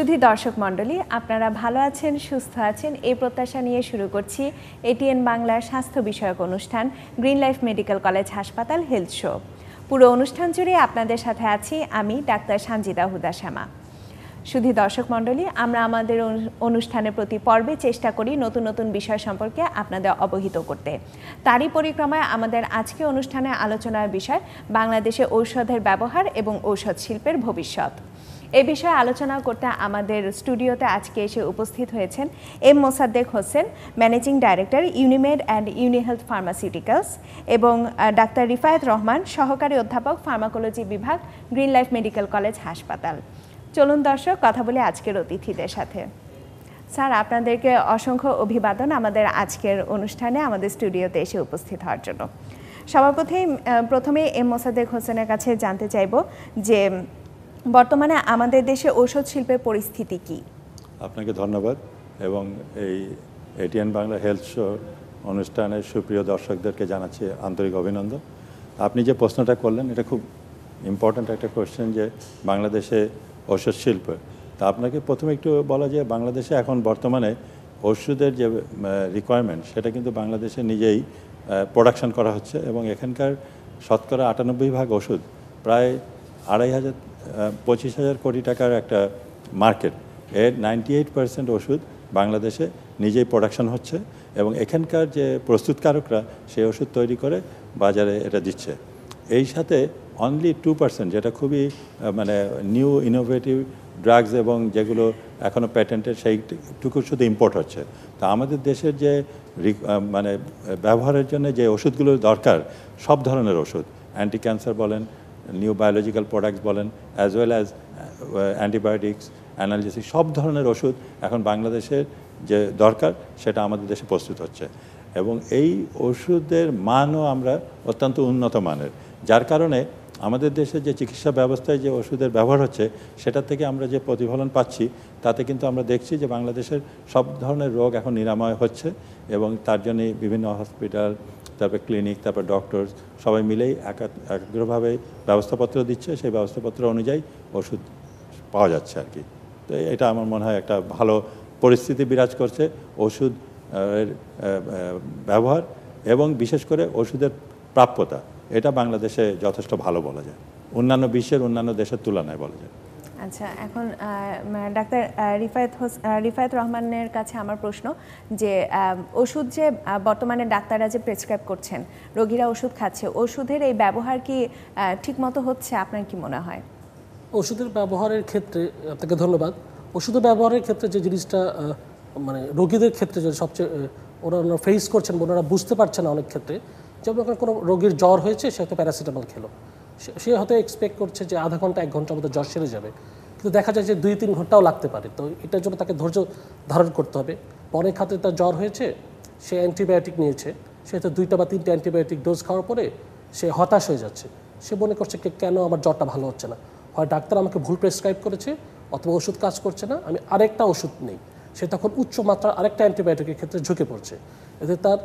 সুধী দর্শক মণ্ডলী, আপনারা ভালো আছেন, সুস্থ আছেন? এই প্রত্যাশা নিয়ে শুরু করছি এটিএন বাংলার স্বাস্থ্য বিষয়ক অনুষ্ঠান গ্রিন লাইফ মেডিকেল কলেজ হাসপাতাল হেলথ শো পুরো অনুষ্ঠান জুড়ে আপনাদের সাথে আছি আমি ডাক্তার সানজিদা হুদা শ্যামা শুধু দর্শক মণ্ডলী, আমরা আমাদের অনুষ্ঠানের প্রতি পর্বে চেষ্টা করি নতুন নতুন বিষয় সম্পর্কে আপনাদের অবহিত করতে। তারই পরিক্রমায় আমাদের আজকে অনুষ্ঠানে আলোচনার বিষয় বাংলাদেশে ঔষধের ব্যবহার এবং ঔষধ শিল্পের ভবিষ্যৎ। এ বিষয়ে আলোচনা করতে আমাদের স্টুডিওতে আজকে এসে উপস্থিত হয়েছেন M Mosaddek Hossain, managing director, Unimed and Unihealth pharmaceuticals এবং ডাক্তার রিফায়েত রহমান, সহকারী অধ্যাপক, ফার্মাকোলজি বিভাগ, গ্রিন লাইফ মেডিকেল কলেজ হাসপাতাল। চলুন দর্শক, কথা বলি আজকের অতিথিদের সাথে। স্যার, আপনাদেরকে অসংখ্য অভিবাদন আমাদের আজকের অনুষ্ঠানে আমাদের স্টুডিওতে এসে উপস্থিত হওয়ার জন্য। সবার প্রথমেই প্রথমে এম মোসাদ্দেক হোসেনের কাছে জানতে চাইব যে বর্তমানে আমাদের দেশে ঔষধ শিল্পের পরিস্থিতি কি? আপনাকে ধন্যবাদ এবং এই এটিএন বাংলা হেলথ শো অনুষ্ঠানের সুপ্রিয় দর্শকদেরকে জানাচ্ছি আন্তরিক অভিনন্দন। আপনি যে প্রশ্নটা করলেন, এটা খুব ইম্পর্ট্যান্ট একটা কোশ্চেন যে বাংলাদেশে ঔষধ শিল্প। তা আপনাকে প্রথমে একটু বলা যে বাংলাদেশে এখন বর্তমানে ওষুধের যে রিকোয়ারমেন্ট সেটা কিন্তু বাংলাদেশে নিজেই প্রোডাকশন করা হচ্ছে এবং এখানকার শতকরা আটানব্বই ভাগ ওষুধ প্রায় আড়াই হাজার পঁচিশ হাজার কোটি টাকার একটা মার্কেট। এর নাইনটি এইট পার্সেন্ট ওষুধ বাংলাদেশে নিজেই প্রোডাকশন হচ্ছে এবং এখানকার যে প্রস্তুতকারকরা সেই ওষুধ তৈরি করে বাজারে এটা দিচ্ছে। এই সাথে অনলি টু পার্সেন্ট যেটা খুবই মানে নিউ ইনোভেটিভ ড্রাগস এবং যেগুলো এখনও প্যাটেন্টের সেইটুকু শুধু ইম্পোর্ট হচ্ছে। তা আমাদের দেশের যে মানে ব্যবহারের জন্য যে ওষুধগুলো দরকার, সব ধরনের ওষুধ। অ্যান্টি ক্যান্সার বলেন নিউ বায়োলজিক্যাল প্রোডাক্টস বলেন as well as antibiotics analgesics সব ধরনের ওষুধ এখন বাংলাদেশের যে দরকার সেটা আমাদের দেশে প্রস্তুত হচ্ছে। এবং এই ওষুধের মানও আমরা অত্যন্ত উন্নত মানের। যার কারণে আমাদের দেশে যে চিকিৎসা ব্যবস্থায় যে ওষুধের ব্যবহার হচ্ছে সেটা থেকে আমরা যে প্রতিফলন পাচ্ছি, তাতে কিন্তু আমরা দেখছি যে বাংলাদেশের সব ধরনের রোগ এখন নিরাময় হচ্ছে এবং তার জন্যে বিভিন্ন হসপিটাল তারপর ক্লিনিক তারপর ডক্টর সবাই মিলেই একা- একাগ্রভাবে ব্যবস্থাপত্র দিচ্ছে। সেই ব্যবস্থাপত্র অনুযায়ী ওষুধ পাওয়া যাচ্ছে আর কি। তো এটা আমার মনে হয় একটা ভালো পরিস্থিতি বিরাজ করছে ওষুধ ব্যবহার এবং বিশেষ করে ওষুধের প্রাপ্যতা। এটা বাংলাদেশে যথেষ্ট ভালো বলা যায়। অন্যান্য বিশ্বের অন্যান্য দেশের তুলনায় বলা যায়। আচ্ছা এখন ডাক্তার রিফায়েত হোস- রিফায়েত রহমানের কাছে আমার প্রশ্ন যে ওষুধ যে বর্তমানে ডাক্তাররা যে প্রেসক্রাইব করছেন, রোগীরা ওষুধ খাচ্ছে, ওষুধের এই ব্যবহার কি ঠিকমতো হচ্ছে? আপনার কি মনে হয়? ওষুধের ব্যবহারের ক্ষেত্রে, আপনাকে ধন্যবাদ। ওষুধের ব্যবহারের ক্ষেত্রে যে জিনিসটা মানে রোগীদের ক্ষেত্রে যে সবচেয়ে ওরা ওরা ফেস করছেন ওনারা বুঝতে পারছেন অনেক ক্ষেত্রে, যেমন কোনো রোগীর জ্বর হয়েছে, সে হয়তো প্যারাসিটামল খেলো। সে- হয়তো এক্সপেক্ট করছে যে আধা ঘণ্টা, এক ঘণ্টার মধ্যে জ্বর সেরে যাবে। কিন্তু দেখা যায় যে দুই, তিন ঘন্টাও লাগতে পারে। তো এটার জন্য তাকে ধৈর্য ধারণ করতে হবে। অনেক ক্ষেত্রে তার জ্বর হয়েছে, সে অ্যান্টিবায়োটিক নিয়েছে। সে হয়তো দুইটা বা তিনটা অ্যান্টিবায়োটিক ডোজ খাওয়ার পরে সে হতাশ হয়ে যাচ্ছে। সে মনে করছে কেন আমার জ্বরটা ভালো হচ্ছে না? হয় ডাক্তার আমাকে ভুল প্রেসক্রাইব করেছে অথবা ওষুধ কাজ করছে না? আমি আরেকটা ওষুধ নেই। সে তখন উচ্চ মাত্রার আরেকটা অ্যান্টিবায়োটিকের ক্ষেত্রে ঝুঁকে পড়ছে। এতে তার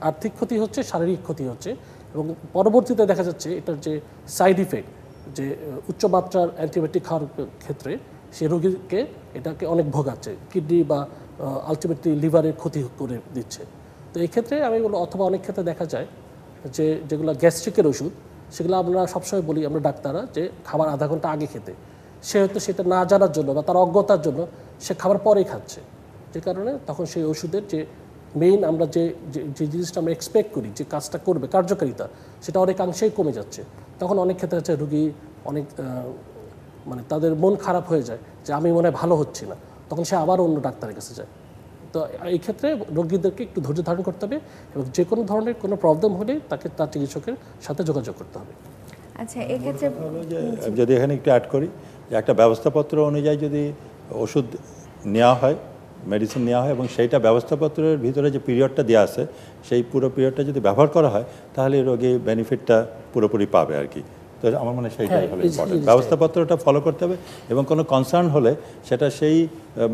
আর্থিক ক্ষতি হচ্ছে, শারীরিক ক্ষতি হচ্ছে। এবং পরবর্তীতে দেখা যাচ্ছে এটার যে সাইড ইফেক্ট যে উচ্চমাত্রার উচ্চ অ্যান্টিবায়োটিক খাওয়ার ক্ষেত্রে সে রোগীকে এটাকে অনেক ভোগাচ্ছে কিডনি বা আলটিমেটলি লিভারের ক্ষতি করে দিচ্ছে। তো এই ক্ষেত্রে আমি বলব, অথবা অনেক ক্ষেত্রে দেখা যায় যে, যেগুলো গ্যাস্ট্রিকের ওষুধ, সেগুলো আমরা সবসময় বলি আমরা ডাক্তাররা যে, খাবার আধা ঘণ্টা আগে খেতে। সে হয়তো সেটা না জানার জন্য বা তার অজ্ঞতার জন্য সে খাবার পরেই খাচ্ছে। যে কারণে তখন সেই ওষুধের যে মেইন আমরা যে যে- যে জিনিসটা আমরা এক্সপেক্ট করি যে কাজটা করবে কার্যকারিতা সেটা অনেকাংশেই কমে যাচ্ছে। তখন অনেক ক্ষেত্রে হচ্ছে রুগী অনেক মানে তাদের মন খারাপ হয়ে যায় যে আমি মনে হয় ভালো হচ্ছি না। তখন সে আবার অন্য ডাক্তারের কাছে যায়। তো এই ক্ষেত্রে রোগীদেরকে একটু ধৈর্য ধারণ করতে হবে এবং যে কোনো ধরনের কোনো প্রবলেম হলে তাকে তার চিকিৎসকের সাথে যোগাযোগ করতে হবে। আচ্ছা এক্ষেত্রে যদি এখানে একটু অ্যাড করি যে একটা ব্যবস্থাপত্র অনুযায়ী যদি ওষুধ নেওয়া হয় মেডিসিন নেওয়া হয় এবং সেইটা ব্যবস্থাপত্রের ভিতরে যে পিরিয়ডটা দেওয়া আছে সেই পুরো পিরিয়ডটা যদি ব্যবহার করা হয় তাহলে রোগী বেনিফিটটা পুরোপুরি পাবে আর কি। তো আমার মনে হয় সেইটাই হ্যাঁ, হলো ইম্পর্টেন্ট ব্যবস্থাপত্রটা ফলো করতে হবে এবং কোনো কনসার্ন হলে সেটা সেই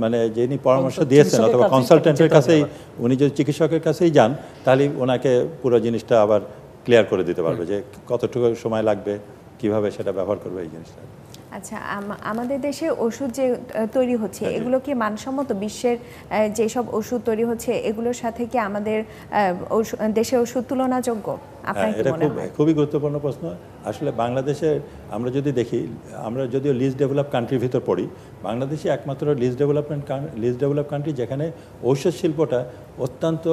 মানে যিনি পরামর্শ দিয়েছেন অথবা কনসালটেন্টের কাছেই উনি যদি চিকিৎসকের কাছেই যান তাহলে ওনাকে পুরো জিনিসটা আবার ক্লিয়ার করে দিতে পারবে যে কতটুকু সময় লাগবে কীভাবে সেটা ব্যবহার করবে এই জিনিসটা। আচ্ছা আম- আমাদের দেশে ওষুধ যে তৈরি হচ্ছে হ্যাঁ, এগুলো কি মানসম্মত বিশ্বের যেসব ওষুধ তৈরি হচ্ছে এগুলোর সাথে কি আমাদের দেশে ওষুধ তুলনাযোগ্য? হ্যাঁ এটা খুব খুবই গুরুত্বপূর্ণ প্রশ্ন। আসলে বাংলাদেশে আমরা যদি দেখি আমরা যদিও লিস্ট ডেভেলপ কান্ট্রির ভিতর পড়ি বাংলাদেশে একমাত্র least development least develop country যেখানে ঔষধ শিল্পটা অত্যন্ত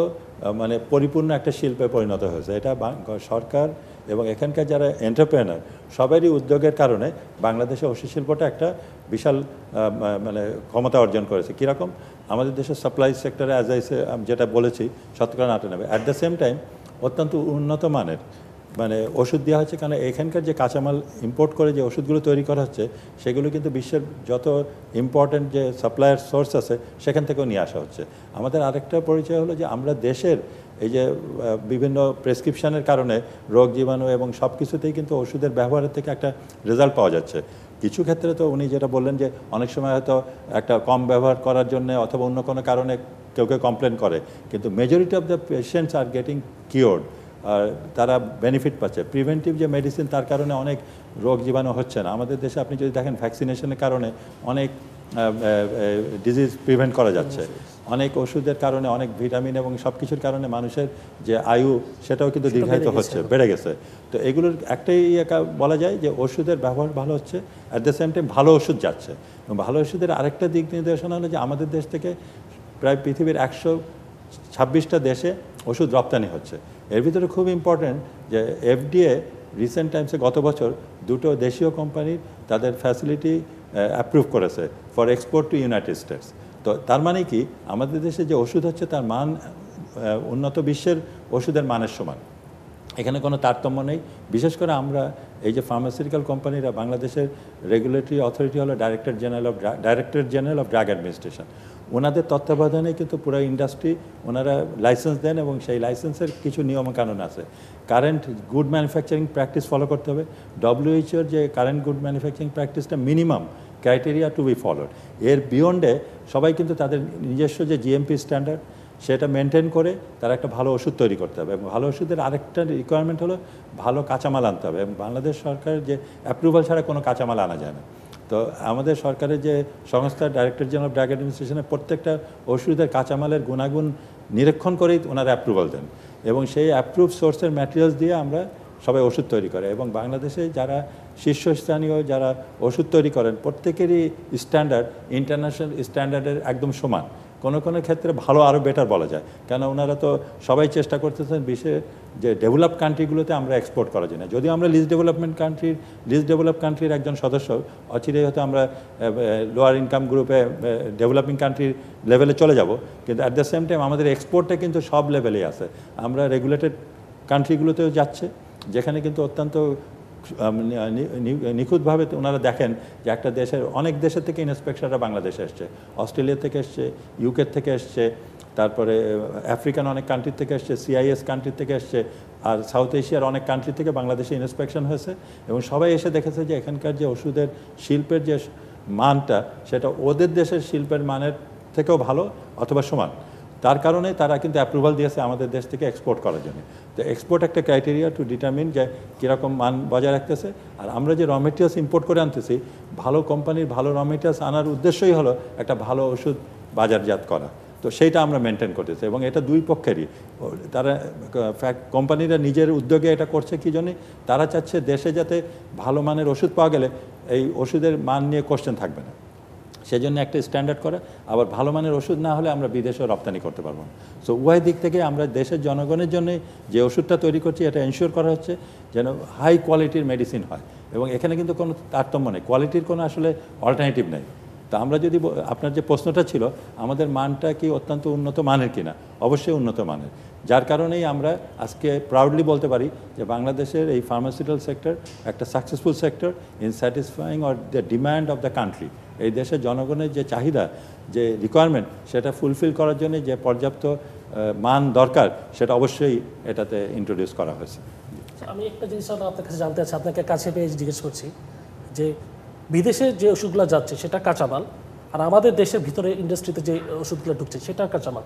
মানে পরিপূর্ণ একটা শিল্পে পরিণত হয়েছে। এটা সরকার এবং এখানকার যারা এন্টারপ্রেনার সবারই উদ্যোগের কারণে বাংলাদেশে ওষুধ শিল্পটা একটা বিশাল মানে ক্ষমতা অর্জন করেছে। কীরকম? আমাদের দেশের সাপ্লাই সেক্টরে আই যেটা বলেছি, শতকরা নাটানব্বই অ্যাট দ্য সেম টাইম অত্যন্ত উন্নত মানের মানে ওষুধ দেওয়া হচ্ছে কারণ এখানকার যে কাঁচামাল ইম্পোর্ট করে যে ওষুধগুলো তৈরি করা হচ্ছে, সেগুলো কিন্তু বিশ্বের যত ইম্পর্ট্যান্ট যে সাপ্লায়ার সোর্স আছে, সেখান থেকেও নিয়ে আসা হচ্ছে। আমাদের আরেকটা পরিচয় হলো যে আমরা দেশের এই যে বিভিন্ন প্রেসক্রিপশানের কারণে রোগ জীবাণু এবং সব কিছুতেই কিন্তু ওষুধের ব্যবহারের থেকে একটা রেজাল্ট পাওয়া যাচ্ছে। কিছু ক্ষেত্রে তো উনি যেটা বললেন যে, অনেক সময় হয়তো একটা কম ব্যবহার করার জন্য অথবা অন্য কোনো কারণে কেউ কেউ কমপ্লেন করে, কিন্তু majority of the patients are getting cured আর তারা বেনিফিট পাচ্ছে। প্রিভেন্টিভ যে মেডিসিন তার কারণে অনেক রোগ জীবাণু হচ্ছে না। আমাদের দেশে আপনি যদি দেখেন ভ্যাকসিনেশনের কারণে অনেক ডিজিজ প্রিভেন্ট করা যাচ্ছে। অনেক ওষুধের কারণে অনেক ভিটামিন এবং সব কিছুর কারণে মানুষের যে আয়ু সেটাও কিন্তু দীর্ঘায়িত হচ্ছে বেড়ে গেছে। তো এগুলোর একটাই ইয়ে বলা যায় যে ওষুধের ব্যবহার ভালো হচ্ছে অ্যাট দ্য সেম টাইম ভালো ওষুধ যাচ্ছে। এবং ভালো ওষুধের আরেকটা দিক নির্দেশনা হলো যে আমাদের দেশ থেকে প্রায় পৃথিবীর একশো ছাব্বিশটা দেশে ওষুধ রপ্তানি হচ্ছে। এর ভিতরে খুব ইম্পর্ট্যান্ট যে এফডিএ রিসেন্ট টাইমসে গত বছর দুটো দেশীয় কোম্পানির তাদের ফ্যাসিলিটি অ্যাপ্রুভ করেছে for export to United States তো তার মানে কি? আমাদের দেশে যে ওষুধ হচ্ছে তার মান উন্নত বিশ্বের ওষুধের মানের সমান। এখানে কোনো তারতম্য নেই। বিশেষ করে আমরা এই যে ফার্মাসিউটিক্যাল কোম্পানিরা বাংলাদেশের রেগুলেটরি অথরিটি হলো director general of director general of drug administration ওনাদের তত্ত্বাবধানে কিন্তু পুরো ইন্ডাস্ট্রি ওনারা লাইসেন্স দেন এবং সেই লাইসেন্সের কিছু নিয়মকানুন আছে। Current good manufacturing practice follow করতে হবে। ডব্লিউএইচওর যে কারেন্ট গুড ম্যানুফ্যাকচারিং প্র্যাকটিসটা minimum criteria to be followed এর বিয়ন্ডে সবাই কিন্তু তাদের নিজস্ব যে জিএমপি স্ট্যান্ডার্ড সেটা মেনটেন করে তারা একটা ভালো ওষুধ তৈরি করতে হবে। এবং ভালো ওষুধের আরেকটা রিকোয়ারমেন্ট হলো ভালো কাঁচামাল আনতে হবে। এবং বাংলাদেশ সরকারের যে অ্যাপ্রুভাল ছাড়া কোনো কাঁচামাল আনা যায় না। তো আমাদের সরকারের যে সংস্থা ডাইরেক্টর জেনারেল ড্রাগ অ্যাডমিনিস্ট্রেশনের প্রত্যেকটা ওষুধের কাঁচামালের গুণাগুণ নিরীক্ষণ করেই ওনারা অ্যাপ্রুভাল দেন। এবং সেই অ্যাপ্রুভ সোর্সের ম্যাটেরিয়ালস দিয়ে আমরা সবাই ওষুধ তৈরি করে। এবং বাংলাদেশে যারা শীর্ষস্থানীয় যারা ওষুধ তৈরি করেন, প্রত্যেকেরই স্ট্যান্ডার্ড ইন্টারন্যাশনাল স্ট্যান্ডার্ডের একদম সমান। কোনো কোনো ক্ষেত্রে ভালো আরও বেটার বলা যায়। কেন ওনারা তো সবাই চেষ্টা করতেছেন বিশেষ যে ডেভেলপ কান্ট্রিগুলোতে আমরা এক্সপোর্ট করার জন্য। যদিও আমরা লিস্ট ডেভেলপমেন্ট কান্ট্রির লিস্ট ডেভেলপ কান্ট্রির একজন সদস্য, অচিরেই হয়তো আমরা লোয়ার ইনকাম গ্রুপে ডেভেলপিং কান্ট্রির লেভেলে চলে যাব। কিন্তু অ্যাট দ্য সেম টাইম আমাদের এক্সপোর্টটা কিন্তু সব লেভেলেই আছে। আমরা রেগুলেটেড কান্ট্রিগুলোতেও যাচ্ছে, যেখানে কিন্তু অত্যন্ত নিখুঁতভাবে ওনারা দেখেন যে একটা দেশের, অনেক দেশের থেকে ইন্সপেক্টররা বাংলাদেশে এসছে। অস্ট্রেলিয়া থেকে এসছে ইউকে থেকে এসছে, তারপরে আফ্রিকান অনেক কান্ট্রি থেকে এসছে সিআইএস কান্ট্রি থেকে এসছে, আর সাউথ এশিয়ার অনেক কান্ট্রি থেকে বাংলাদেশে ইন্সপেকশন হয়েছে এবং সবাই এসে দেখেছে যে এখানকার যে ওষুধের শিল্পের যে মানটা, সেটা ওদের দেশের শিল্পের মানের থেকেও ভালো অথবা সমান। তার কারণে তারা কিন্তু অ্যাপ্রুভাল দিয়েছে আমাদের দেশ থেকে এক্সপোর্ট করার জন্য। তো এক্সপোর্ট একটা ক্রাইটেরিয়া টু ডিটারমিন যে কীরকম মান বজায় রাখতেছে। আর আমরা যে র মেটেরিয়ালস ইম্পোর্ট করে আনতেছি, ভালো কোম্পানির ভালো র মেটেরিয়ালস আনার উদ্দেশ্যই হলো একটা ভালো ওষুধ বাজারজাত করা। তো সেইটা আমরা মেনটেন করতেছি এবং এটা দুই পক্ষেরই। তারা কোম্পানিরা নিজের উদ্যোগে এটা করছে কি জন্যে? তারা চাচ্ছে দেশে যাতে ভালো মানের ওষুধ পাওয়া গেলে এই ওষুধের মান নিয়ে কোশ্চেন থাকবে না। সেজন্য একটা স্ট্যান্ডার্ড করে। আবার ভালো মানের ওষুধ না হলে আমরা বিদেশেও রপ্তানি করতে পারব না। সো উভয় দিক থেকে আমরা দেশের জনগণের জন্য যে ওষুধটা তৈরি করছি, এটা এনশিওর করা হচ্ছে যেন হাই কোয়ালিটির মেডিসিন হয়। এবং এখানে কিন্তু কোনো তারতম্য নেই। কোয়ালিটির কোনো আসলে অল্টারনেটিভ নেই। তা আমরা যদি আপনার যে প্রশ্নটা ছিল, আমাদের মানটা কি অত্যন্ত উন্নত মানের কিনা? অবশ্যই উন্নত মানের। যার কারণেই আমরা আজকে প্রাউডলি বলতে পারি যে বাংলাদেশের এই ফার্মাসিউটিক্যাল সেক্টর একটা successful sector in satisfying or the demand of the country এই দেশের জনগণের যে চাহিদা যে রিকোয়ারমেন্ট সেটা ফুলফিল করার জন্য যে পর্যাপ্ত মান দরকার সেটা অবশ্যই এটাতে ইন্ট্রোডিউস করা হয়েছে। আমি একটা জিনিস আপনার কাছে জানতে চাচ্ছি আপনাকে কাছে পেয়ে জিজ্ঞেস করছি যে বিদেশে যে ওষুধগুলো যাচ্ছে সেটা কাঁচামাল আর আমাদের দেশের ভিতরে ইন্ডাস্ট্রিতে যে ওষুধগুলো ঢুকছে সেটা কাঁচামাল।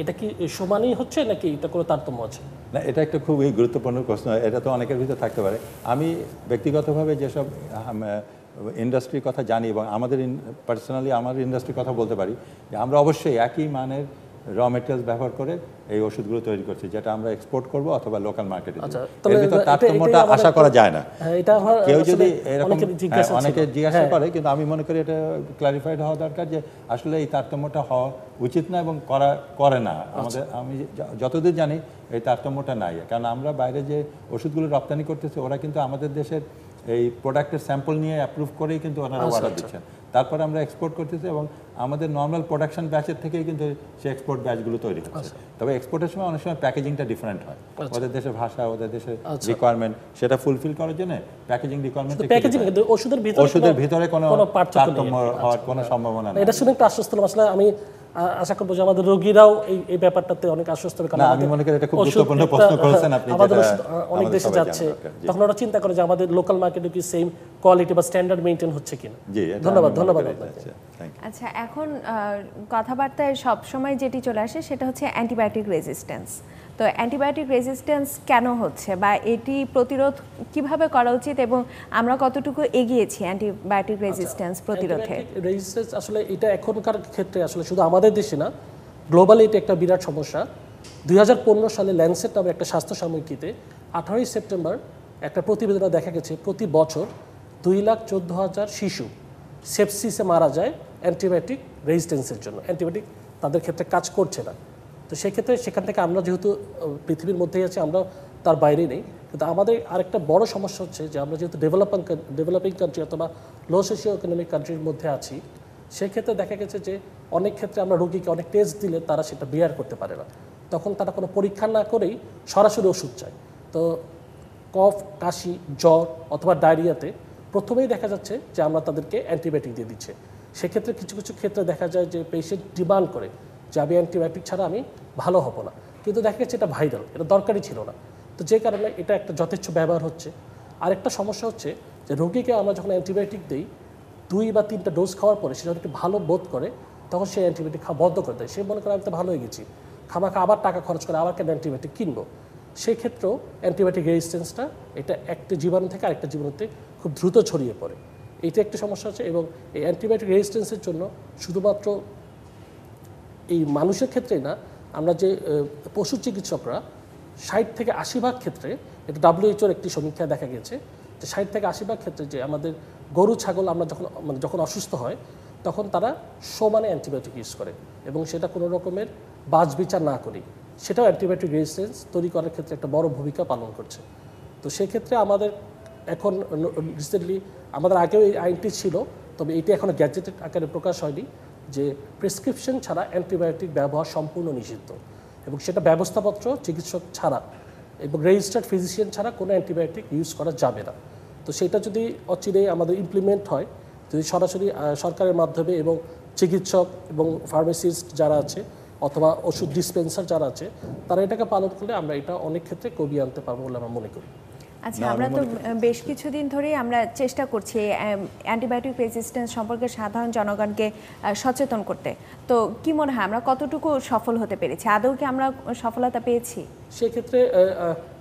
এটা কি সমানই হচ্ছে নাকি এটা কোনো তারতম্য আছে? না এটা একটা খুবই গুরুত্বপূর্ণ প্রশ্ন এটা তো অনেকের ভিতরে থাকতে পারে। আমি ব্যক্তিগতভাবে যেসব ইন্ডাস্ট্রির কথা জানি এবং আমাদের পার্সোনালি আমার ইন্ডাস্ট্রির কথা বলতে পারি যে আমরা অবশ্যই একই মানের র মেটেরিয়ালস ব্যবহার করে এই ওষুধগুলো তৈরি করছি যেটা আমরা এক্সপোর্ট করব অথবা লোকাল মার্কেটে আচ্ছা, এর তাহলে ভিতর তারতম্যটা আশা করা যায় না। হ্যাঁ, কেউ যদি এরকম হ্যাঁ, অনেকে জিজ্ঞাসা হ্যাঁ। করে কিন্তু আমি মনে করি এটা ক্লারিফাইড হওয়া দরকার যে আসলে এই তারতম্যটা হওয়া উচিত না এবং করা করে না। আমাদের আমি যতদূর জানি এই তারতম্যটা নাই। কারণ আমরা বাইরে যে ওষুধগুলো রপ্তানি করতেছি ওরা কিন্তু আমাদের দেশের এই প্রোডাক্টের স্যাম্পল নিয়ে অ্যাপ্রুভ করেই কিন্তু ওনারা অর্ডার দিচ্ছেন। তারপরে আমরা এক্সপোর্ট করতেছি এবং আমাদের নর্মাল প্রোডাকশন ব্যাচের থেকেই কিন্তু সেই এক্সপোর্ট ব্যাচগুলো তৈরি হচ্ছে। তবে এক্সপোর্টের সময় অনেক সময় প্যাকেজিংটা ডিফারেন্ট হয়। ওদের দেশের ভাষা ওদের দেশের রিকোয়ারমেন্ট সেটা ফুলফিল করার জন্য প্যাকেজিং রিকোয়ারমেন্ট প্যাকেজিং ওষুধের ভিতরে ওষুধের ভিতরে কোনো কোনো পার্থক্য। হওয়ার কোনো সম্ভাবনা নেই এটা শুনে একটু আশ্বস্ত আসলে আমি আশা করব যে আমাদের রোগীরাও এই এই ব্যাপারটাতে অনেক আশ্বস্ত হবে। কারণ আমি আমাদের মনে করি এটা খুব গুরুত্বপূর্ণ প্রশ্ন করেছেন আপনি, আমাদের যেটা ওষুধ, আ, অনেক দেশে যাচ্ছে। তখন ওরা চিন্তা করে যে আমাদের লোকাল মার্কেটে কি সেম কোয়ালিটি বা স্ট্যান্ডার্ড মেনটেন হচ্ছে কিনা। ধন্যবাদ ধন্যবাদ আচ্ছা. আচ্ছা এখন আহ, কথাবার্তায় সব সময় যেটি চলে আসে সেটা হচ্ছে অ্যান্টিবায়োটিক রেজিস্ট্যান্স তো অ্যান্টিবায়োটিক রেজিস্ট্যান্স কেন হচ্ছে বা এটি প্রতিরোধ কীভাবে করা উচিত এবং আমরা কতটুকু এগিয়েছি অ্যান্টিবায়োটিক রেজিস্ট্যান্স প্রতিরোধে? রেজিস্ট্যান্স আসলে এটা এখনকার ক্ষেত্রে আসলে শুধু আমাদের দেশে না গ্লোবালি এটা একটা বিরাট সমস্যা। দুই হাজার পনেরো সালে ল্যান্সেট নামে একটা স্বাস্থ্য সাময়িকীতে আঠারোই সেপ্টেম্বর একটা প্রতিবেদনে দেখা গেছে প্রতি বছর দুই লাখ চোদ্দ হাজার শিশু সেপসিসে মারা যায় অ্যান্টিবায়োটিক রেজিস্ট্যান্সের জন্য। অ্যান্টিবায়োটিক তাদের ক্ষেত্রে কাজ করছে না। তো সেক্ষেত্রে সেখান থেকে আমরা যেহেতু পৃথিবীর মধ্যেই আছি, আমরা তার বাইরে নেই। কিন্তু আমাদের আরেকটা বড় সমস্যা হচ্ছে যে আমরা যেহেতু ডেভেলপিং ডেভেলপিং কান্ট্রি অথবা লো সোশিও ইকোনমিক কান্ট্রির মধ্যে আছি, সেক্ষেত্রে দেখা গেছে যে অনেক ক্ষেত্রে আমরা রোগীকে অনেক টেস্ট দিলে তারা সেটা বিয়ার করতে পারে না। তখন তারা কোনো পরীক্ষা না করেই সরাসরি ওষুধ চায়। তো কফ, কাশি, জ্বর অথবা ডায়রিয়াতে প্রথমেই দেখা যাচ্ছে যে আমরা তাদেরকে অ্যান্টিবায়োটিক দিয়ে দিচ্ছে। সেক্ষেত্রে কিছু কিছু ক্ষেত্রে দেখা যায় যে পেশেন্ট ডিমান্ড করে। যে আমি অ্যান্টিবায়োটিক ছাড়া আমি ভালো হব না। কিন্তু দেখা গেছে এটা ভাইরাল এটা দরকারই ছিল না। তো যে কারণে এটা একটা যথেচ্ছ ব্যবহার হচ্ছে। আরেকটা সমস্যা হচ্ছে যে রোগীকে আমরা যখন অ্যান্টিবায়োটিক দিই, দুই বা তিনটা ডোজ খাওয়ার পরে সে যখন একটু ভালো বোধ করে, তখন সে অ্যান্টিবায়োটিক খাওয়া বন্ধ করে দেয়। সে মনে করে আমি তো ভালো হয়ে গেছি। খামাখা আবার টাকা খরচ করে আবার কেন অ্যান্টিবায়োটিক কিনবো? সেক্ষেত্রেও অ্যান্টিবায়োটিক রেজিস্ট্যান্সটা এটা একটা জীবাণু থেকে আরেকটা জীবাণুতে খুব দ্রুত ছড়িয়ে পড়ে। এইটা একটা সমস্যা আছে এবং এই অ্যান্টিবায়োটিক রেজিস্ট্যান্সের জন্য শুধুমাত্র এই মানুষের ক্ষেত্রেই না, আমরা যে পশু চিকিৎসকরা ষাট থেকে আশি ভাগ ক্ষেত্রে, এটা ডাব্লিউএইচওর একটি সমীক্ষায় দেখা গেছে যে ষাট থেকে আশি ভাগ ক্ষেত্রে যে আমাদের গরু, ছাগল আমরা যখন মানে যখন অসুস্থ হয়, তখন তারা সমানে অ্যান্টিবায়োটিক ইউজ করে এবং সেটা কোনো রকমের বাজ বিচার না করি সেটাও অ্যান্টিবায়োটিক রেজিস্ট্যান্স তৈরি করার ক্ষেত্রে একটা বড় ভূমিকা পালন করছে। তো সেক্ষেত্রে আমাদের এখন রিসেন্টলি আমাদের আগেও এই আইনটি ছিল, তবে এটি এখনও গ্যাজেটেড আকারে প্রকাশ হয়নি। যে প্রেসক্রিপশন ছাড়া অ্যান্টিবায়োটিক ব্যবহার সম্পূর্ণ নিষিদ্ধ এবং সেটা ব্যবস্থাপত্র, চিকিৎসক ছাড়া এবং রেজিস্টার্ড ফিজিশিয়ান ছাড়া কোনো অ্যান্টিবায়োটিক ইউজ করা যাবে না। তো সেটা যদি অচিরেই আমাদের ইমপ্লিমেন্ট হয়, যদি সরাসরি সরকারের মাধ্যমে এবং চিকিৎসক এবং ফার্মাসিস্ট যারা আছে অথবা ওষুধ ডিসপেন্সার যারা আছে, তারা এটাকে পালন করলে আমরা এটা অনেক ক্ষেত্রে কমিয়ে আনতে পারব বলে আমরা মনে করি। আচ্ছা আমরা তো বেশ কিছুদিন ধরেই আমরা চেষ্টা করছি অ্যান্টিবায়োটিক রেজিস্ট্যান্স সম্পর্কে সাধারণ জনগণকে সচেতন করতে। তো কি মনে হয় আমরা কতটুকু সফল হতে পেরেছি? আদৌ কি আমরা সফলতা পেয়েছি? সেক্ষেত্রে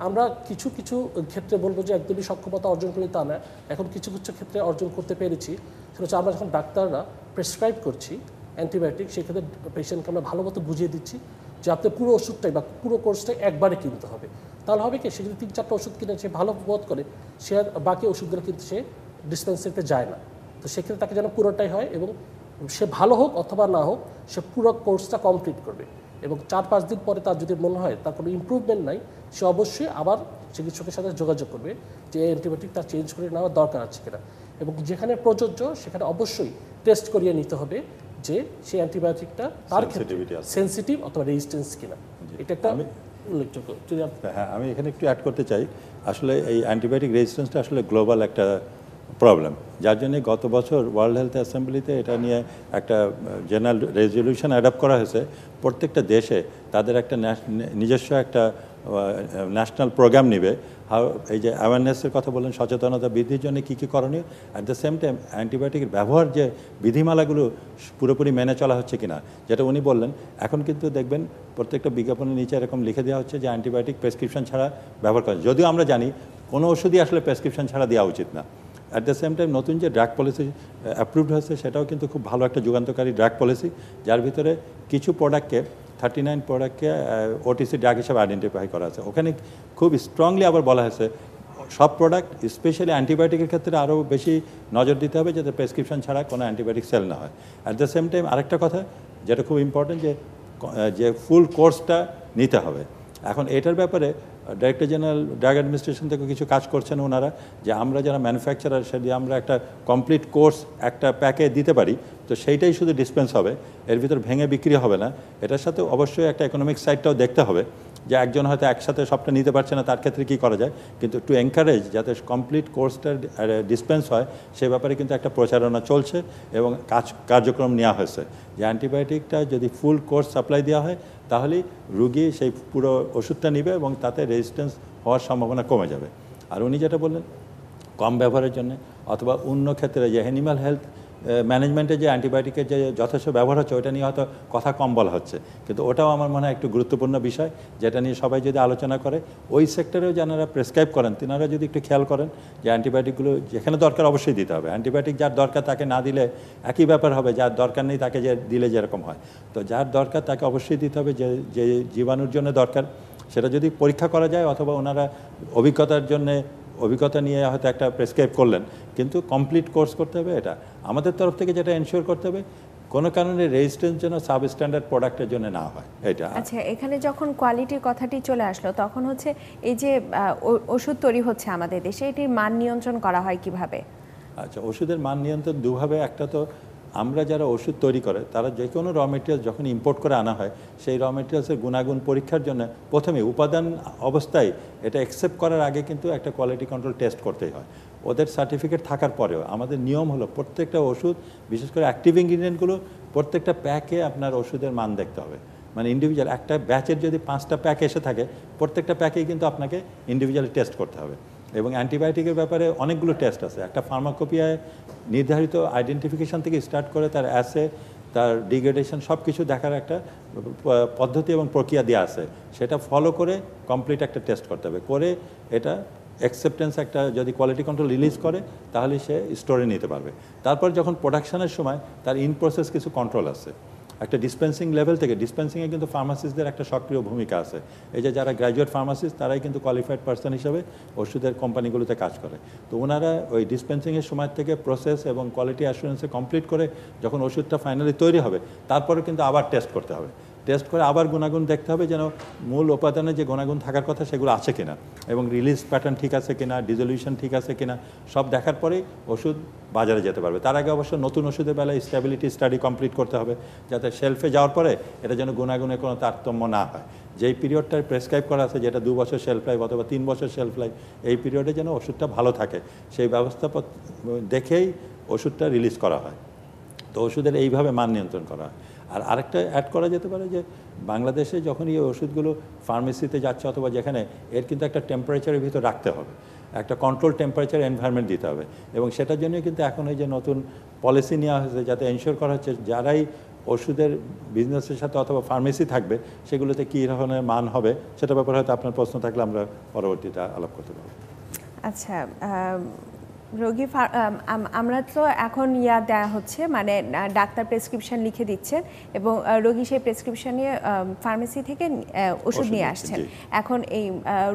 আমরা কিছু কিছু ক্ষেত্রে বলব যে একদমই সক্ষমতা অর্জন করি তা না। এখন কিছু কিছু ক্ষেত্রে অর্জন করতে পেরেছি। সেটা হচ্ছে আমরা যখন ডাক্তাররা প্রেসক্রাইব করছি অ্যান্টিবায়োটিক সেক্ষেত্রে পেশেন্টকে আমরা ভালো মতো বুঝিয়ে দিচ্ছি যে আপনি পুরো ওষুধটাই বা পুরো কোর্সটাই একবারে কিনতে হবে। তাহলে হবে কি সে যদি তিন চারটা ওষুধ কিনে সে ভালো বোধ করে সে আর বাকি ওষুধগুলো কিন্তু সে ডিসপেন্সারিতে যায় না। তো সেক্ষেত্রে তাকে যেন পুরোটাই হয় এবং সে ভালো হোক অথবা না হোক সে পুরো কোর্সটা কমপ্লিট করবে। এবং চার পাঁচ দিন পরে তার যদি মনে হয় তার কোনো ইম্প্রুভমেন্ট নাই সে অবশ্যই আবার চিকিৎসকের সাথে যোগাযোগ করবে যে অ্যান্টিবায়োটিক তার চেঞ্জ করে নেওয়ার দরকার আছে কিনা। এবং যেখানে প্রযোজ্য সেখানে অবশ্যই টেস্ট করিয়ে নিতে হবে যে সেই অ্যান্টিবায়োটিকটা তার ক্ষেত্রে। সেন্সিটিভ অথবা রেজিস্ট্যান্স কিনা। এটা একটা উল্লেখযোগ্য। যদি হ্যাঁ আমি এখানে একটু অ্যাড করতে চাই। আসলে এই অ্যান্টিবায়োটিক রেজিস্ট্যান্সটা আসলে গ্লোবাল একটা প্রবলেম যার জন্য গত বছর ওয়ার্ল্ড হেলথ অ্যাসেম্বলিতে এটা নিয়ে একটা জেনারেল রেজলিউশন অ্যাডাপ্ট করা হয়েছে। প্রত্যেকটা দেশে তাদের একটা নিজস্ব একটা ন্যাশনাল প্রোগ্রাম নিবে। এই যে অ্যাওয়ারনেসের কথা বললেন, সচেতনতা বৃদ্ধির জন্য কী কী করণীয়? অ্যাট দ্য সেম টাইম অ্যান্টিবায়োটিকের ব্যবহার যে বিধিমালাগুলো পুরোপুরি মেনে চলা হচ্ছে কিনা, যেটা উনি বললেন, এখন কিন্তু দেখবেন প্রত্যেকটা বিজ্ঞাপনের নিচে এরকম লিখে দেওয়া হচ্ছে যে অ্যান্টিবায়োটিক প্রেসক্রিপশন ছাড়া ব্যবহার করা যদিও আমরা জানি কোনো ওষুধই আসলে প্রেসক্রিপশন ছাড়া দেওয়া উচিত না। অ্যাট দ্য সেম টাইম নতুন যে ড্রাগ পলিসি অ্যাপ্রুভড হয়েছে, সেটাও কিন্তু খুব ভালো একটা যুগান্তকারী ড্রাগ পলিসি যার ভিতরে কিছু প্রোডাক্টকে থার্টি নাইন প্রোডাক্টকে ওটিসি ড্রাগ হিসাবে আইডেন্টিফাই করা আছে। ওখানে খুব স্ট্রংলি আবার বলা হয়েছে, সব প্রোডাক্ট স্পেশালি অ্যান্টিবায়োটিকের ক্ষেত্রে আরও বেশি নজর দিতে হবে যাতে প্রেসক্রিপশন ছাড়া কোনো অ্যান্টিবায়োটিক সেল না হয়। অ্যাট দ্য সেম টাইম আরেকটা কথা, যেটা খুব ইম্পর্টেন্ট যে যে ফুল কোর্সটা নিতে হবে। এখন এটার ব্যাপারে ডাইরেক্টর জেনারেল ড্রাগ অ্যাডমিনিস্ট্রেশন থেকে কিছু কাজ করছেন ওনারা, যে আমরা যারা ম্যানুফ্যাকচারার সেটি আমরা একটা কমপ্লিট কোর্স একটা প্যাকে দিতে পারি। তো সেইটাই শুধু ডিসপেন্স হবে, এর ভিতর ভেঙে বিক্রি হবে না। এটার সাথে অবশ্যই একটা ইকোনমিক সাইডটাও দেখতে হবে। যে একজন হয়তো একসাথে সবটা নিতে পারছে না, তার ক্ষেত্রে কী করা যায়? কিন্তু টু এনকারেজ যাতে কমপ্লিট কোর্সটা ডিসপেন্স হয়, সে ব্যাপারে কিন্তু একটা প্রচারণা চলছে এবং কাজ, কার্যক্রম নেওয়া হয়েছে। যে অ্যান্টিবায়োটিকটা যদি ফুল কোর্স সাপ্লাই দেওয়া হয়, তাহলেই রুগী সেই পুরো ওষুধটা নেবে এবং তাতে রেজিস্ট্যান্স হওয়ার সম্ভাবনা কমে যাবে। আর উনি যেটা বললেন, কম ব্যবহারের জন্য অথবা অন্য ক্ষেত্রে যে অ্যানিমাল হেলথ ম্যানেজমেন্টে যে অ্যান্টিবায়োটিকের যে যথেষ্ট ব্যবহার হচ্ছে ওটা নিয়ে হয়তো কথা কম বলা হচ্ছে। কিন্তু ওটাও আমার মনে হয় একটু গুরুত্বপূর্ণ বিষয়, যেটা নিয়ে সবাই যদি আলোচনা করে, ওই সেক্টরেও যারা প্রেসক্রাইব করেন, তেনারা যদি একটু খেয়াল করেন যে অ্যান্টিবায়োটিকগুলো যেখানে দরকার অবশ্যই দিতে হবে। অ্যান্টিবায়োটিক যার দরকার তাকে না দিলে একই ব্যাপার হবে, যার দরকার নেই তাকে যে দিলে যেরকম হয়। তো যার দরকার তাকে অবশ্যই দিতে হবে যে যে জীবাণুর জন্য দরকার। সেটা যদি পরীক্ষা করা যায় অথবা ওনারা অভিজ্ঞতার জন্যে অভিজ্ঞতা নিয়ে হয়তো একটা প্রেসক্রাইব করলেন কিন্তু কমপ্লিট কোর্স করতে হবে এটা। আমাদের তরফ থেকে যেটা এনশিওর করতে হবে কোনো কারণে রেজিস্ট্যান্স যেন সাব স্ট্যান্ডার্ড প্রোডাক্টের জন্য না হয় এটা। আচ্ছা এখানে যখন কোয়ালিটির কথাটি চলে আসলো তখন হচ্ছে এই যে ওষুধ তৈরি হচ্ছে আমাদের দেশে এটির মান নিয়ন্ত্রণ করা হয় কীভাবে? আচ্ছা ওষুধের মান নিয়ন্ত্রণ দুভাবে একটা তো আমরা যারা ওষুধ তৈরি করে, তারা যে কোনো র মেটেরিয়াল যখন ইম্পোর্ট করে আনা হয়, সেই র মেটেরিয়ালসের গুণাগুণ পরীক্ষার জন্য প্রথমে উপাদান অবস্থায় এটা অ্যাকসেপ্ট করার আগে কিন্তু একটা কোয়ালিটি কন্ট্রোল টেস্ট করতেই হয়। ওদের সার্টিফিকেট থাকার পরেও আমাদের নিয়ম হলো প্রত্যেকটা ওষুধ, বিশেষ করে অ্যাক্টিভ ইনগ্রিডিয়েন্টগুলো প্রত্যেকটা প্যাকে আপনার ওষুধের মান দেখতে হবে। মানে ইন্ডিভিজুয়াল একটা ব্যাচের যদি পাঁচটা প্যাক এসে থাকে, প্রত্যেকটা প্যাকেই কিন্তু আপনাকে ইন্ডিভিজুয়ালি টেস্ট করতে হবে। এবং অ্যান্টিবায়োটিকের ব্যাপারে অনেকগুলো টেস্ট আছে। একটা ফার্মাকোপিয়ায় নির্ধারিত আইডেন্টিফিকেশন থেকে স্টার্ট করে তার অ্যাসে তার ডিগ্রেডেশন সব কিছু দেখার একটা পদ্ধতি এবং প্রক্রিয়া দেওয়া আছে। সেটা ফলো করে কমপ্লিট একটা টেস্ট করতে হবে। করে এটা অ্যাকসেপ্টেন্স একটা যদি কোয়ালিটি কন্ট্রোল রিলিজ করে, তাহলে সে স্টোরে নিতে পারবে। তারপর যখন প্রোডাকশানের সময়, তার ইন প্রসেস কিছু কন্ট্রোল আছে। একটা ডিসপেন্সিং লেভেল থেকে ডিসপেন্সিংয়ে কিন্তু ফার্মাসিস্টদের একটা সক্রিয় ভূমিকা আছে। এই যে যারা গ্র্যাজুয়েট ফার্মাসিস্ট তারাই কিন্তু কোয়ালিফাইড পার্সন হিসেবে ওষুধের কোম্পানিগুলোতে কাজ করে। তো ওনারা ওই ডিসপেন্সিংয়ের সময় থেকে প্রসেস এবং কোয়ালিটি অ্যাসুরেন্সে কমপ্লিট করে যখন ওষুধটা ফাইনালি তৈরি হবে, তারপরে কিন্তু আবার টেস্ট করতে হবে। টেস্ট করে আবার গুণাগুণ দেখতে হবে যেন মূল উপাদানে যে গুণাগুণ থাকার কথা সেগুলো আছে কিনা। এবং রিলিজ প্যাটার্ন ঠিক আছে কিনা ডিজলিউশন ঠিক আছে কিনা, সব দেখার পরেই ওষুধ বাজারে যেতে পারবে। তার আগে অবশ্য নতুন ওষুধের বেলায় স্ট্যাবিলিটি স্টাডি কমপ্লিট করতে হবে, যাতে শেলফে যাওয়ার পরে এটা যেন গুণাগুণে কোনো তারতম্য না হয়। যেই পিরিয়ডটায় প্রেসক্রাইব করা আছে, যেটা দু বছর শেলফ লাইফ অথবা তিন বছর শেলফ লাইফ এই পিরিয়ডে যেন ওষুধটা ভালো থাকে। সেই ব্যবস্থা দেখেই ওষুধটা রিলিজ করা হয়। তো ওষুধের এইভাবে মান নিয়ন্ত্রণ করা হয়। আর আরেকটা অ্যাড করা যেতে পারে যে বাংলাদেশে যখন এই ওষুধগুলো ফার্মেসিতে যাচ্ছে অথবা যেখানে, এর কিন্তু একটা টেম্পারেচারের ভিতর রাখতে হবে। একটা কন্ট্রোল টেম্পারেচার এনভায়রনমেন্ট দিতে হবে। এবং সেটার জন্যই কিন্তু এখন এই যে নতুন পলিসি নেওয়া হয়েছে, যাতে এনশিওর করা হচ্ছে যারাই ওষুধের বিজনেসের সাথে অথবা ফার্মেসি থাকবে, সেগুলোতে কী ধরনের মান হবে, সেটা ব্যাপারে হয়তো আপনার প্রশ্ন থাকলে আমরা পরবর্তীতে আলাপ করতে পারব। আচ্ছা রোগী আমরা তো এখন ইয়া দেওয়া হচ্ছে মানে ডাক্তার প্রেসক্রিপশন লিখে দিচ্ছেন এবং রোগী সেই প্রেসক্রিপশন নিয়ে ফার্মেসি থেকে ওষুধ ওষুধ নিয়ে আসছেন। এখন এই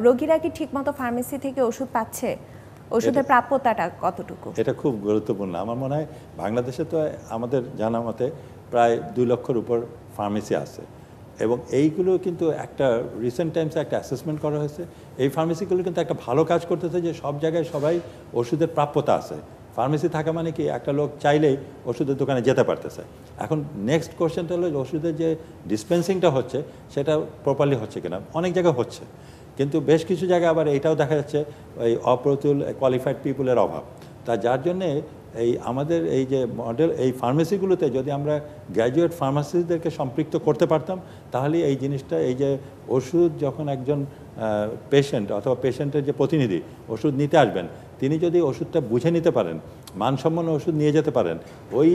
রোগীরা কি ঠিকমতো ফার্মেসি থেকে ওষুধ পাচ্ছে? ওষুধের প্রাপ্যতাটা কতটুকু? এটা খুব গুরুত্বপূর্ণ। আমার মনে হয় বাংলাদেশে তো আমাদের জানা মতে প্রায় দুই লক্ষর উপর ফার্মেসি আছে। এবং এইগুলো কিন্তু একটা রিসেন্ট টাইমসে একটা অ্যাসেসমেন্ট করা হয়েছে। এই ফার্মেসিগুলো কিন্তু একটা ভালো কাজ করতেছে যে সব জায়গায় সবাই ওষুধের প্রাপ্যতা আছে। ফার্মেসি থাকা মানে কি একটা লোক চাইলেই ওষুধের দোকানে যেতে পারতেছে। এখন নেক্সট কোশ্চেনটা হলো ওষুধের যে ডিসপেন্সিংটা হচ্ছে, সেটা প্রপারলি হচ্ছে কিনা? অনেক জায়গায় হচ্ছে। কিন্তু বেশ কিছু জায়গায় আবার এটাও দেখা যাচ্ছে ওই অপ্রতুল কোয়ালিফাইড পিপুলের অভাব। তা যার জন্যে এই আমাদের এই যে মডেল এই ফার্মেসিগুলোতে যদি আমরা গ্র্যাজুয়েট ফার্মাসিস্টদেরকে সম্পৃক্ত করতে পারতাম, তাহলে এই জিনিসটা, এই যে ওষুধ যখন একজন পেশেন্ট অথবা পেশেন্টের যে প্রতিনিধি, ওষুধ নিতে আসবেন, তিনি যদি ওষুধটা বুঝে নিতে পারেন মানসম্পন্ন ওষুধ নিয়ে যেতে পারেন। ওই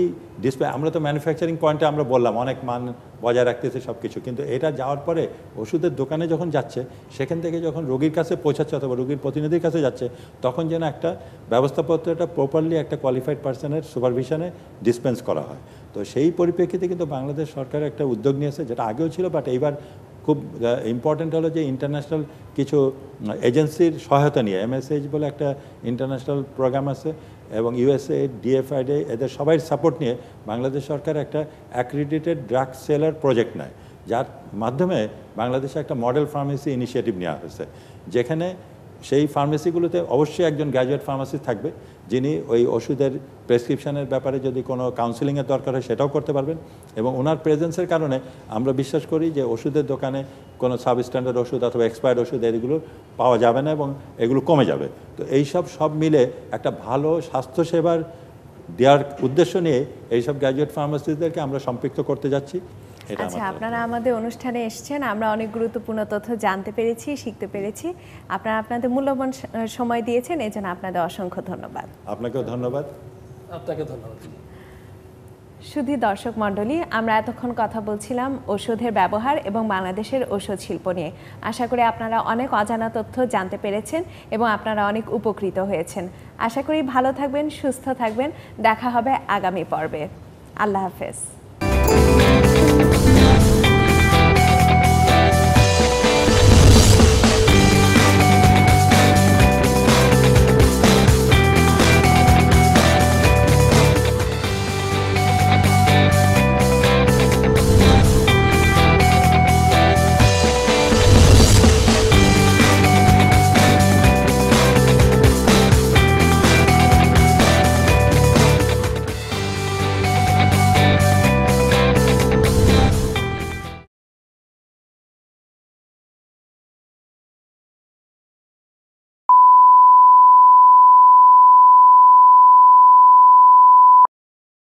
ডিসপ্লে আমরা তো ম্যানুফ্যাকচারিং পয়েন্টে আমরা বললাম, অনেক মান বজায় রাখতেছে সব কিছু কিন্তু এটা যাওয়ার পরে ওষুধের দোকানে যখন যাচ্ছে, সেখান থেকে যখন রোগীর কাছে পৌঁছাচ্ছে অথবা রোগীর প্রতিনিধির কাছে যাচ্ছে, তখন যেন একটা ব্যবস্থাপত্রটা প্রপারলি একটা কোয়ালিফাইড পার্সনের সুপারভিশনে ডিসপেন্স করা হয়। তো সেই পরিপ্রেক্ষিতে কিন্তু বাংলাদেশ সরকার একটা উদ্যোগ নিয়েছে, যেটা আগেও ছিল বাট এইবার খুব ইম্পর্ট্যান্ট হলো যে ইন্টারন্যাশনাল কিছু এজেন্সির সহায়তা নিয়ে এমএসএইচ বলে একটা ইন্টারন্যাশনাল প্রোগ্রাম আছে। এবং ইউএসএ ডিএফআইডে এদের সবাই সাপোর্ট নিয়ে বাংলাদেশ সরকার একটা অ্যাক্রিডিটেড ড্রাগ সেলার প্রজেক্ট নেয়। যার মাধ্যমে বাংলাদেশে একটা মডেল ফার্মেসি ইনিশিয়েটিভ নেওয়া হয়েছে। যেখানে সেই ফার্মেসিগুলোতে অবশ্যই একজন গ্র্যাজুয়েট ফার্মাসিস্ট থাকবে। যিনি ওই ওষুধের প্রেসক্রিপশনের ব্যাপারে যদি কোনো কাউন্সিলিংয়ের দরকার হয় সেটাও করতে পারবেন এবং ওনার প্রেজেন্সের কারণে আমরা বিশ্বাস করি যে ওষুধের দোকানে কোনো সাবস্ট্যান্ডার্ড ওষুধ অথবা এক্সপায়ার্ড ওষুধ এগুলো পাওয়া যাবে না এবং এগুলো কমে যাবে। তো এইসব সব মিলে একটা ভালো স্বাস্থ্যসেবার দেওয়ার উদ্দেশ্য নিয়ে এইসব গ্র্যাজুয়েট ফার্মাসিস্টদেরকে আমরা সম্পৃক্ত করতে যাচ্ছি। আচ্ছা আপনারা আমাদের অনুষ্ঠানে এসেছেন আমরা অনেক গুরুত্বপূর্ণ তথ্য জানতে পেরেছি শিখতে পেরেছি। আপনারা আপনাদের মূল্যবান সময় দিয়েছেন এই জন্য আপনাদের অসংখ্য ধন্যবাদ। আপনাকেও ধন্যবাদ। আপনাকে ধন্যবাদ। শুধু দর্শক মণ্ডলী আমরা এতক্ষণ কথা বলছিলাম ওষুধের ব্যবহার এবং বাংলাদেশের ওষুধ শিল্প নিয়ে। আশা করি আপনারা অনেক অজানা তথ্য জানতে পেরেছেন এবং আপনারা অনেক উপকৃত হয়েছেন। আশা করি ভালো থাকবেন সুস্থ থাকবেন। দেখা হবে আগামী পর্বে। আল্লাহ হাফেজ।